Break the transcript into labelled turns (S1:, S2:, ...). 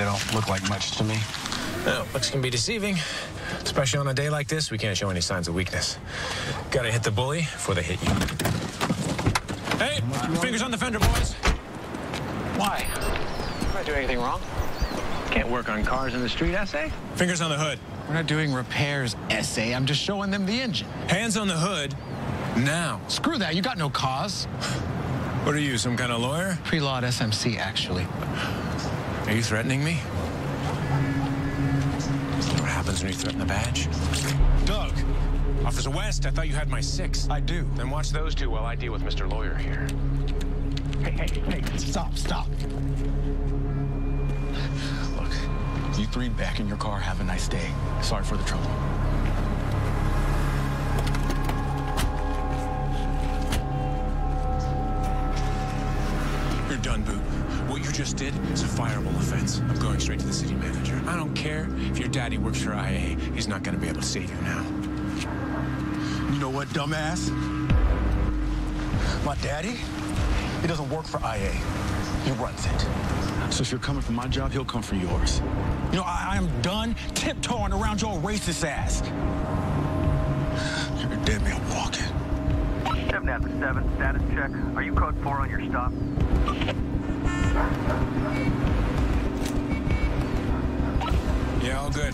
S1: they don't look like much to me.
S2: Well, looks can be deceiving. Especially on a day like this, we can't show any signs of weakness. Gotta hit the bully before they hit you. Hey, fingers on the fender, boys.
S3: Why? Am I doing anything wrong? Can't work on cars in the street, essay?
S2: Fingers on the hood.
S1: We're not doing repairs, essay. I'm just showing them the engine.
S2: Hands on the hood. Now.
S1: Screw that. You got no cause.
S2: What are you, some kind of lawyer?
S1: Pre-law at SMC, actually.
S2: Are you threatening me? What happens when you threaten the badge? Doug! Officer West, I thought you had my six.
S1: I do.
S2: Then watch those two while I deal with Mr. Lawyer here.
S1: Hey, hey, hey, stop, stop. Look, you three back in your car. Have a nice day. Sorry for the trouble.
S2: You're done, Boot. What you just did is a fireable offense. I'm going straight to the city manager. I don't care if your daddy works for IA. He's not going to be able to save you now.
S1: You know what, dumbass? My daddy, he doesn't work for IA. He runs it. So if you're coming for my job, he'll come for yours. You know, I, am done tiptoeing around your racist ass. You're a dead man walking.
S4: 7 after 7, status check. Are you code 4 on your stop?
S2: Yeah, all good.